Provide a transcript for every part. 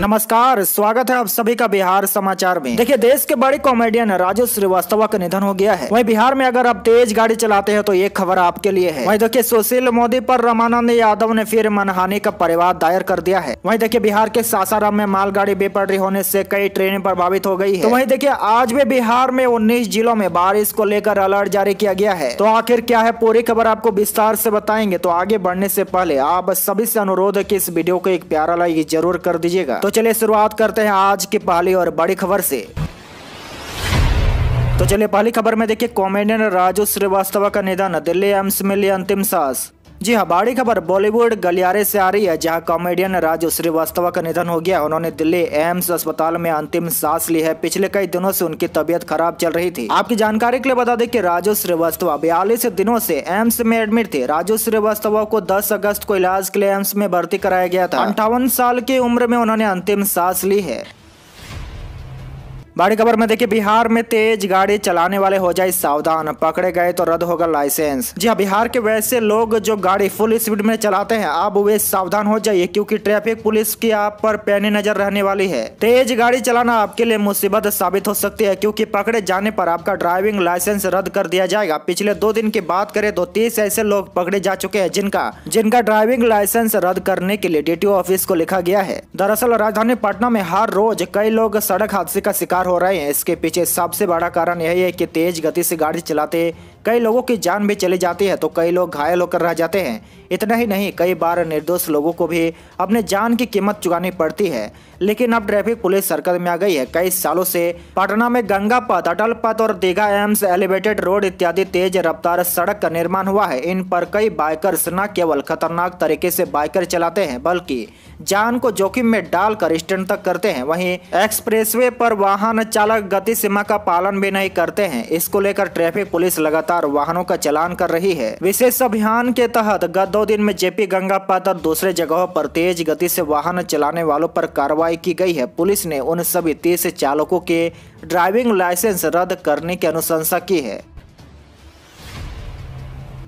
नमस्कार, स्वागत है आप सभी का बिहार समाचार में। देखिए, देश के बड़े कॉमेडियन राजू श्रीवास्तव का निधन हो गया है। वहीं बिहार में अगर आप तेज गाड़ी चलाते हैं तो ये खबर आपके लिए है। वहीं देखिए, सुशील मोदी पर रामानंद यादव ने फिर मनहानि का परिवार दायर कर दिया है। वहीं देखिए, बिहार के सासाराम में मालगाड़ी बेपटरी होने से कई ट्रेनें प्रभावित हो गई है। तो वहीं देखिए, आज भी बिहार में उन्नीस जिलों में बारिश को लेकर अलर्ट जारी किया गया है। तो आखिर क्या है पूरी खबर आपको विस्तार से बताएँगे। तो आगे बढ़ने से पहले आप सभी से अनुरोध है की इस वीडियो को एक प्यारा लाइक ज़रूर कर दीजिएगा। तो चलिए शुरुआत करते हैं आज की पहली और बड़ी खबर से। तो चलिए पहली खबर में देखिए, कॉमेडियन राजू श्रीवास्तव का निधन, दिल्ली एम्स में लिए अंतिम सांस। जी हाँ बड़ी खबर। बॉलीवुड गलियारे से आ रही है, जहाँ कॉमेडियन राजू श्रीवास्तव का निधन हो गया। उन्होंने दिल्ली एम्स अस्पताल में अंतिम सांस ली है। पिछले कई दिनों से उनकी तबीयत खराब चल रही थी। आपकी जानकारी के लिए बता दें कि राजू श्रीवास्तव बयालीस दिनों से एम्स में एडमिट थे। राजू श्रीवास्तव को दस अगस्त को इलाज के लिए एम्स में भर्ती कराया गया था। अंठावन साल की उम्र में उन्होंने अंतिम सांस ली है। बड़ी खबर में देखिए, बिहार में तेज गाड़ी चलाने वाले हो जाए सावधान। पकड़े गए तो रद्द होगा लाइसेंस। जी हाँ बिहार के वैसे लोग जो गाड़ी फुल स्पीड में चलाते हैं, अब वे सावधान हो जाइए, क्योंकि ट्रैफ़िक पुलिस की आप पर पैनी नज़र रहने वाली है। तेज गाड़ी चलाना आपके लिए मुसीबत साबित हो सकती है, क्योंकि पकड़े जाने पर आपका ड्राइविंग लाइसेंस रद्द कर दिया जाएगा। पिछले दो दिन की बात करें तो तीस ऐसे लोग पकड़े जा चुके हैं, जिनका जिनका ड्राइविंग लाइसेंस रद्द करने के लिए डी ऑफ़िस को लिखा गया है। दरअसल राजधानी पटना में हर रोज कई लोग सड़क हादसे का शिकार हो रहे हैं। इसके पीछे सबसे बड़ा कारण यही है कि तेज गति से गाड़ी चलाते कई लोगों की जान भी चली जाती है तो कई लोग घायल होकर रह जाते हैं। इतना ही नहीं, कई बार निर्दोष लोगों को भी अपने जान की कीमत चुकानी पड़ती है। लेकिन अब ट्रैफ़िक पुलिस सरकत में आ गई है। कई सालों से पटना में गंगा पथ, अटल पथ और दीघा एम्स, एलिवेटेड रोड इत्यादि तेज रफ्तार सड़क का निर्माण हुआ है। इन पर कई बाइकर्स न केवल खतरनाक तरीके से बाइकर चलाते हैं, बल्कि जान को जोखिम में डालकर स्टैंड तक करते हैं। वहीं एक्सप्रेसवे पर वाहन चालक गति सीमा का पालन भी नहीं करते हैं। इसको लेकर ट्रैफ़िक पुलिस लगातार वाहनों का चलान कर रही है। विशेष अभियान के तहत गत दो दिन में जेपी गंगा पथ और दूसरे जगहों पर तेज गति से वाहन चलाने वालों पर कार्रवाई की गई है। पुलिस ने उन सभी तीस चालकों के ड्राइविंग लाइसेंस रद्द करने की अनुशंसा की है।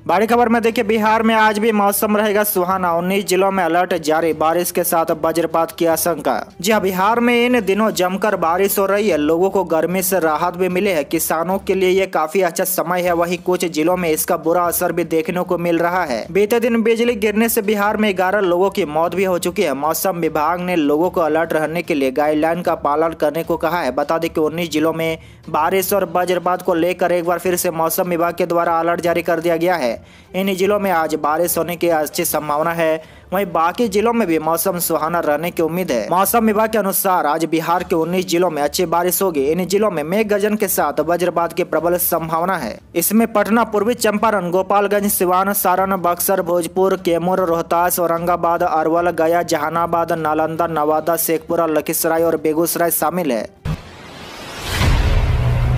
बड़ी खबर में देखिए, बिहार में आज भी मौसम रहेगा सुहाना। उन्नीस जिलों में अलर्ट जारी, बारिश के साथ वज्रपात की आशंका। जी हाँ बिहार में इन दिनों जमकर बारिश हो रही है। लोगों को गर्मी से राहत भी मिले है। किसानों के लिए ये काफ़ी अच्छा समय है। वही कुछ जिलों में इसका बुरा असर भी देखने को मिल रहा है। बीते दिन बिजली गिरने से बिहार में ग्यारह लोगों की मौत भी हो चुकी है। मौसम विभाग ने लोगों को अलर्ट रहने के लिए गाइडलाइन का पालन करने को कहा है। बता दें कि उन्नीस जिलों में बारिश और वज्रपात को लेकर एक बार फिर से मौसम विभाग के द्वारा अलर्ट जारी कर दिया गया है। इन जिलों में आज बारिश होने की अच्छी संभावना है। वहीं बाकी जिलों में भी मौसम सुहाना रहने की उम्मीद है। मौसम विभाग के अनुसार आज बिहार के 19 जिलों में अच्छी बारिश होगी। इन जिलों में मेघ गर्जन के साथ वज्रपात की प्रबल संभावना है। इसमें पटना, पूर्वी चंपारण, गोपालगंज, सिवान, सारण, बक्सर, भोजपुर, कैमूर, रोहतास, औरंगाबाद, अरवल, गया, जहानाबाद, नालंदा, नवादा, शेखपुरा, लखीसराय और बेगूसराय शामिल है।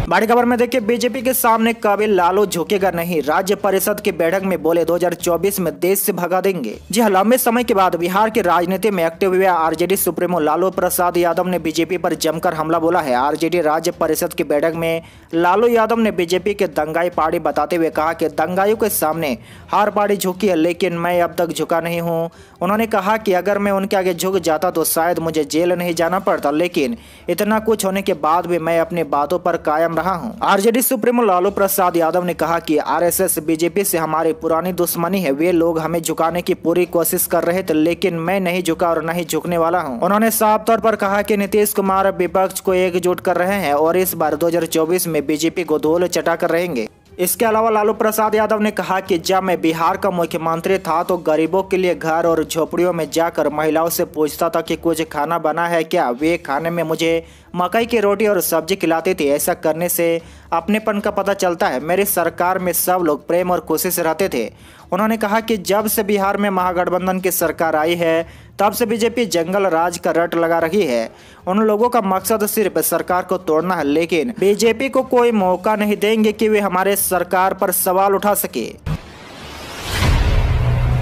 बड़ी खबर में देखिए, बीजेपी के सामने कभी लालू झुकेगा नहीं। राज्य परिषद की बैठक में बोले 2024 में देश से भगा देंगे। जी हाँ लंबे समय के बाद बिहार की राजनीति में एक्टिव हुए आरजेडी सुप्रीमो लालू प्रसाद यादव ने बीजेपी पर जमकर हमला बोला है। आरजेडी राज्य परिषद की बैठक में लालू यादव ने बीजेपी के दंगाई पार्टी बताते हुए कहा कि दंगाइयों के सामने हार पार्टी झुकी है, लेकिन मैं अब तक झुका नहीं हूँ। उन्होंने कहा कि अगर मैं उनके आगे झुक जाता तो शायद मुझे जेल नहीं जाना पड़ता, लेकिन इतना कुछ होने के बाद भी मैं अपनी बातों पर कायम रहा हूँ। आरजेडी सुप्रीमो लालू प्रसाद यादव ने कहा कि आरएसएस बीजेपी से हमारी पुरानी दुश्मनी है। वे लोग हमें झुकाने की पूरी कोशिश कर रहे थे, लेकिन मैं नहीं झुका और नहीं झुकने वाला हूँ। उन्होंने साफ़ तौर पर कहा की नीतीश कुमार विपक्ष को एकजुट कर रहे हैं और इस बार 2024 में बीजेपी को धोल चटा कर रहेंगे। इसके अलावा लालू प्रसाद यादव ने कहा कि जब मैं बिहार का मुख्यमंत्री था तो गरीबों के लिए घर और झोपड़ियों में जाकर महिलाओं से पूछता था कि कुछ खाना बना है क्या? वे खाने में मुझे मकई की रोटी और सब्ज़ी खिलाती थी। ऐसा करने से अपनेपन का पता चलता है। मेरी सरकार में सब लोग प्रेम और खुशी से रहते थे। उन्होंने कहा कि जब से बिहार में महागठबंधन की सरकार आई है, तब से बीजेपी जंगल राज का रट लगा रही है। उन लोगों का मकसद सिर्फ़ सरकार को तोड़ना है, लेकिन बीजेपी को कोई मौका नहीं देंगे कि वे हमारे सरकार पर सवाल उठा सके।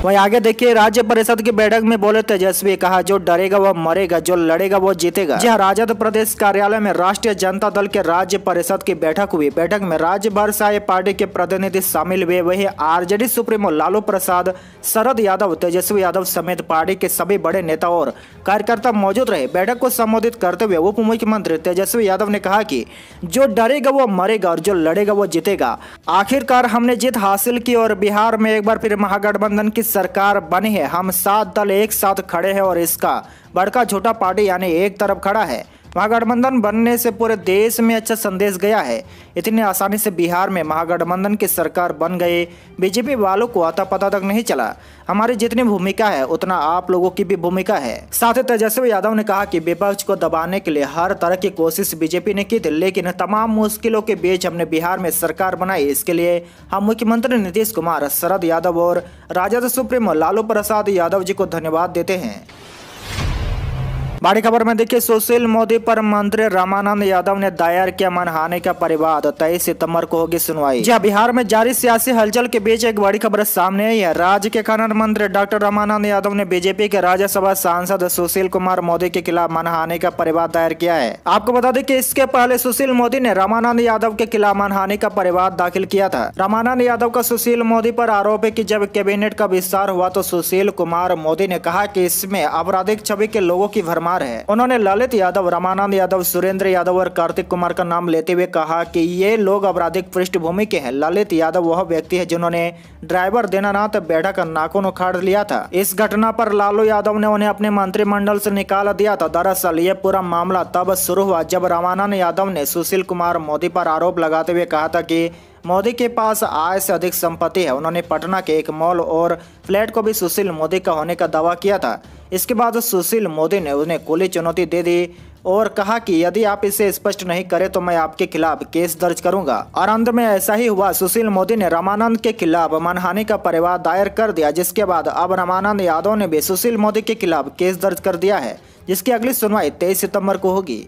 वहीं आगे देखिए राज्य परिषद की बैठक में बोले तेजस्वी कहा जो डरेगा वो मरेगा जो लड़ेगा वो जीतेगा। जी हाँ, राजद प्रदेश कार्यालय में राष्ट्रीय जनता दल के राज्य परिषद की बैठक हुई। बैठक में राज्य भर से पार्टी के प्रतिनिधि शामिल हुए। वही आरजेडी सुप्रीमो लालू प्रसाद शरद यादव तेजस्वी यादव समेत पार्टी के सभी बड़े नेता और कार्यकर्ता मौजूद रहे। बैठक को संबोधित करते हुए उप मुख्यमंत्री तेजस्वी यादव ने कहा कि जो डरेगा वो मरेगा और जो लड़ेगा वो जीतेगा। आखिरकार हमने जीत हासिल की और बिहार में एक बार फिर महागठबंधन की सरकार बनी है। हम सात दल एक साथ खड़े हैं और इसका बड़का छोटा पार्टी यानी एक तरफ़ खड़ा है। महागठबंधन बनने से पूरे देश में अच्छा संदेश गया है। इतनी आसानी से बिहार में महागठबंधन की सरकार बन गई बीजेपी वालों को आता पता तक नहीं चला। हमारी जितनी भूमिका है, उतना आप लोगों की भी भूमिका है। साथ ही तेजस्वी यादव ने कहा कि विपक्ष को दबाने के लिए हर तरह की कोशिश बीजेपी ने की थी, लेकिन तमाम मुश्किलों के बीच हमने बिहार में सरकार बनाई। इसके लिए हम मुख्यमंत्री नीतीश कुमार, शरद यादव और राजद सुप्रीमो लालू प्रसाद यादव जी को धन्यवाद देते हैं। बड़ी खबर में देखिए, सुशील मोदी पर मंत्री रामानंद यादव ने दायर किया मनहानि का परिवाद। तेईस सितंबर को होगी सुनवाई। जहाँ बिहार में जारी सियासी हलचल के बीच एक बड़ी खबर सामने आई है। राज्य के खनन मंत्री डॉक्टर रामानंद यादव ने बीजेपी के राज्यसभा सांसद सुशील कुमार मोदी के खिलाफ मनहानि का परिवाद दायर किया है। आपको बता दें कि इसके पहले सुशील मोदी ने रामानंद यादव के खिलाफ मनहानि का परिवाद दाखिल किया था। रामानंद यादव का सुशील मोदी पर आरोप है की जब कैबिनेट का विस्तार हुआ तो सुशील कुमार मोदी ने कहा की इसमें आपराधिक छवि के लोगों की भरमा कुमार है। उन्होंने ललित यादव, रमानंद यादव, सुरेंद्र यादव और कार्तिक कुमार का नाम लेते हुए कहा कि ये लोग आपराधिक पृष्ठभूमि के हैं। ललित यादव वह व्यक्ति है जिन्होंने ड्राइवर दीनानाथ बैठक नाखून उखाड़ लिया था। इस घटना पर लालू यादव ने उन्हें अपने मंत्रिमंडल से निकाल दिया था। दरअसल ये पूरा मामला तब शुरू हुआ जब रामानंद यादव ने सुशील कुमार मोदी पर आरोप लगाते हुए कहा था कि मोदी के पास आय से अधिक संपत्ति है। उन्होंने पटना के एक मॉल और फ्लैट को भी सुशील मोदी का होने का दावा किया था। इसके बाद सुशील मोदी ने उन्हें खुली चुनौती दे दी और कहा कि यदि आप इसे स्पष्ट नहीं करें तो मैं आपके खिलाफ केस दर्ज करूँगा। और अंत में ऐसा ही हुआ, सुशील मोदी ने रामानंद के खिलाफ मानहानि का परिवार दायर कर दिया, जिसके बाद अब रामानंद यादव ने भी सुशील मोदी के खिलाफ केस दर्ज कर दिया है, जिसकी अगली सुनवाई तेईस सितंबर को होगी।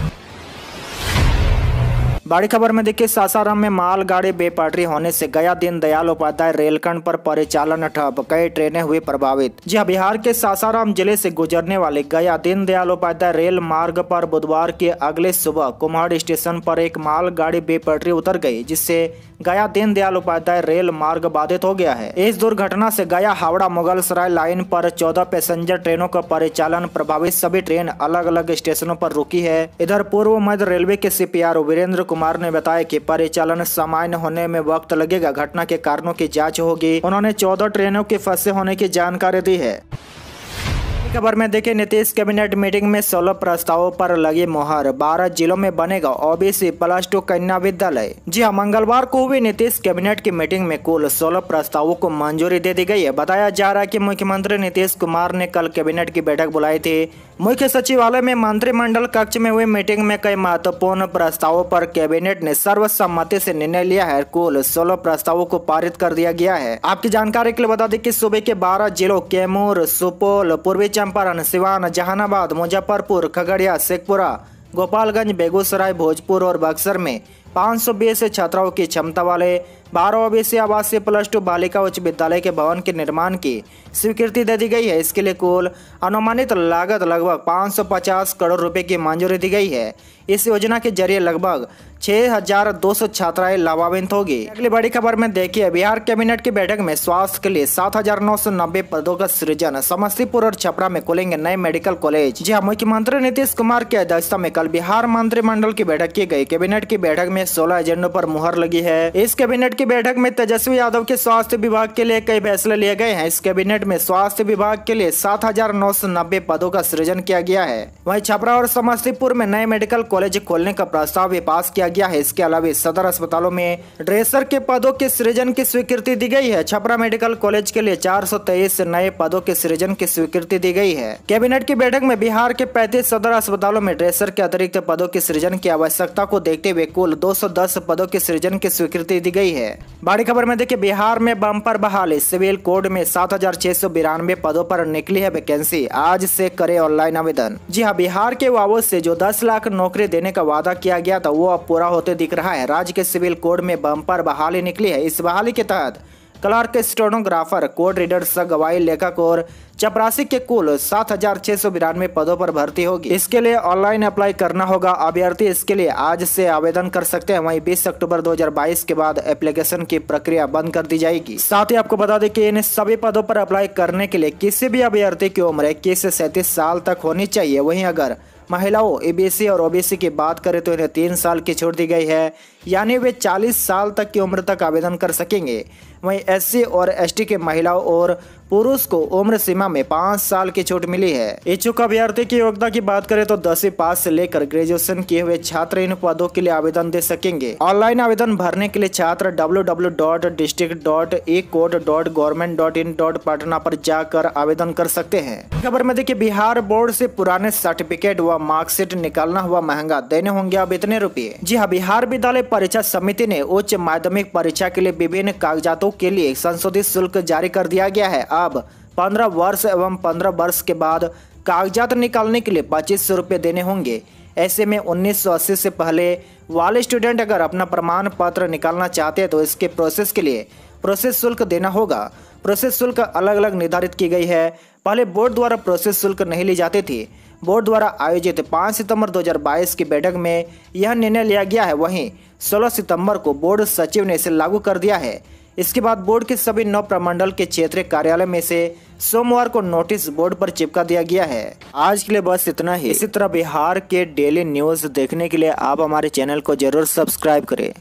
बड़ी खबर में देखिए, सासाराम में मालगाड़ी बेपटरी होने से गया दिन दयाल उपाध्याय रेलखंड पर परिचालन ठप, कई ट्रेनें हुई प्रभावित। जी हाँ बिहार के सासाराम ज़िले से गुजरने वाले गया दिन दयाल उपाध्याय रेल मार्ग पर बुधवार के अगले सुबह कुम्हाड़ स्टेशन पर एक मालगाड़ी बेपटरी उतर गई, जिससे गया दीनदयाल उपाध्याय रेल मार्ग बाधित हो गया है। इस दुर्घटना से गया हावड़ा मुगल सराय लाइन पर 14 पैसेंजर ट्रेनों का परिचालन प्रभावित, सभी ट्रेन अलग अलग स्टेशनों पर रुकी है। इधर पूर्व मध्य रेलवे के सीपीआर वीरेंद्र कुमार ने बताया कि परिचालन सामान्य होने में वक्त लगेगा। घटना के कारणों की जाँच होगी। उन्होंने चौदह ट्रेनों के फंसे होने की जानकारी दी है। खबर में देखें नीतीश कैबिनेट मीटिंग में सोलह प्रस्तावों पर लगी मोहर। बारह जिलों में बनेगा ओबीसी प्लस टू कन्या विद्यालय। जी हाँ मंगलवार को हुई नीतीश कैबिनेट की मीटिंग में कुल सोलह प्रस्तावों को मंजूरी दे दी गई है। बताया जा रहा है कि मुख्यमंत्री नीतीश कुमार ने कल कैबिनेट की बैठक बुलाई थी। मुख्य सचिवालय में मंत्रिमंडल कक्ष में हुई मीटिंग में कई महत्वपूर्ण प्रस्तावों पर कैबिनेट ने सर्वसम्मति से निर्णय लिया है। कुल सोलह प्रस्तावों को पारित कर दिया गया है। आपकी जानकारी के लिए बता दें कि सूबे के बारह जिलों, कैमूर, सुपौल, पूर्वी चंपारण सिवान, जहानाबाद, मुजफ्फरपुर, खगड़िया, शेखपुरा, गोपालगंज, बेगूसराय, भोजपुर और बक्सर में 520 छात्राओं की क्षमता वाले बारह ओबीसी आवासीय प्लस टू बालिका उच्च विद्यालय के भवन के निर्माण की स्वीकृति दे दी गई है। इसके लिए कुल अनुमानित लागत लगभग 550 करोड़ रुपए की मंजूरी दी गई है। इस योजना के ज़रिए लगभग 6,200 छात्राएँ लाभान्वित होगी। अगली बड़ी खबर में देखिए बिहार कैबिनेट की बैठक में स्वास्थ्य के लिए 7,990 पदों का सृजन। समस्तीपुर और छपरा में खुलेंगे नए मेडिकल कॉलेज। जी हाँ मुख्यमंत्री नीतीश कुमार की अध्यक्षता में कल बिहार मंत्रिमंडल की बैठक की गई। कैबिनेट की बैठक में सोलह एजेंडों आरोप मुहर लगी है। इस कैबिनेट की बैठक में तेजस्वी यादव के स्वास्थ्य विभाग के लिए कई फैसले लिए गए हैं। इस कैबिनेट में स्वास्थ्य विभाग के लिए सात हज़ार नौ सौ नब्बे पदों का सृजन किया गया है। वही छपरा और समस्तीपुर में नए मेडिकल कॉलेज खोलने का प्रस्ताव भी पास किया गया है। इसके अलावा सदर अस्पतालों में ड्रेसर के पदों के सृजन की स्वीकृति दी गई है। छपरा मेडिकल कॉलेज के लिए चार सौ तेईस नए पदों के सृजन की स्वीकृति दी गई है। कैबिनेट की बैठक में बिहार के पैंतीस सदर अस्पतालों में ड्रेसर के अतिरिक्त पदों के सृजन की आवश्यकता को देखते हुए कुल 210 पदों के सृजन की स्वीकृति दी गई है। बड़ी खबर में देखिए, बिहार में बम्पर बहाली। सिविल कोड में सात हज़ार छह सौ बिरानवे पदों पर निकली है वैकेंसी। आज से करे ऑनलाइन आवेदन। जी हाँ बिहार के वावो से जो दस लाख नौकरी देने का वादा किया गया था वो अब पूरा होते दिख रहा है। राज्य के सिविल कोड में बम्पर बहाली निकली है। इस बहाली के तहत क्लार्क स्टोनोग्राफर, कोड रीडर सह गवाही लेखक और चपरासी के कुल सात हज़ार छह सौ बिरानवे पदों पर भर्ती होगी। इसके लिए ऑनलाइन अप्लाई करना होगा। अभ्यर्थी इसके लिए आज से आवेदन कर सकते हैं। वहीं 20 अक्टूबर 2022 के बाद एप्लीकेशन की प्रक्रिया बंद कर दी जाएगी। साथ ही आपको बता दें कि इन सभी पदों पर अप्लाई करने के लिए किसी भी अभ्यर्थी की उम्र इक्कीस से सैंतीस साल तक होनी चाहिए। वहीं अगर महिलाओं एबीसी और ओबीसी की बात करें तो इन्हें तीन साल की छूट दी गई है। यानी वे 40 साल तक की उम्र तक आवेदन कर सकेंगे। वहीं एससी और एसटी के महिलाओं और पुरुष को उम्र सीमा में पाँच साल की छूट मिली है। इच्छुक अभ्यर्थी की योग्यता की बात करें तो दसवीं पास से लेकर ग्रेजुएशन किए हुए छात्र इन पदों के लिए आवेदन दे सकेंगे। ऑनलाइन आवेदन भरने के लिए छात्र www.district.ecode.government.in.पटना पर जाकर आवेदन कर सकते हैं। खबर में देखिए, बिहार बोर्ड से पुराने सर्टिफिकेट व मार्कशीट निकालना हुआ महँगा, देने होंगे अब इतने रुपये। जी हाँ बिहार विद्यालय परीक्षा समिति ने उच्च माध्यमिक परीक्षा के लिए विभिन्न कागजातों के लिए संशोधित शुल्क जारी कर दिया गया है। अब पंद्रह वर्ष एवं पंद्रह वर्ष के बाद कागजात निकालने के लिए पच्चीस सौ रुपये देने होंगे। ऐसे में 1980 से पहले वाले स्टूडेंट अगर अपना प्रमाण पत्र निकालना चाहते हैं तो इसके प्रोसेस के लिए प्रोसेस शुल्क देना होगा। प्रोसेस शुल्क अलग अलग निर्धारित की गई है। पहले बोर्ड द्वारा प्रोसेस शुल्क नहीं ली जाती थी। बोर्ड द्वारा आयोजित 5 सितंबर 2022 की बैठक में यह निर्णय लिया गया है। वहीं 16 सितंबर को बोर्ड सचिव ने इसे लागू कर दिया है। इसके बाद बोर्ड के सभी नौ प्रमंडल के क्षेत्रीय कार्यालय में से सोमवार को नोटिस बोर्ड पर चिपका दिया गया है। आज के लिए बस इतना ही। इसी तरह बिहार के डेली न्यूज़ देखने के लिए आप हमारे चैनल को ज़रूर सब्सक्राइब करें।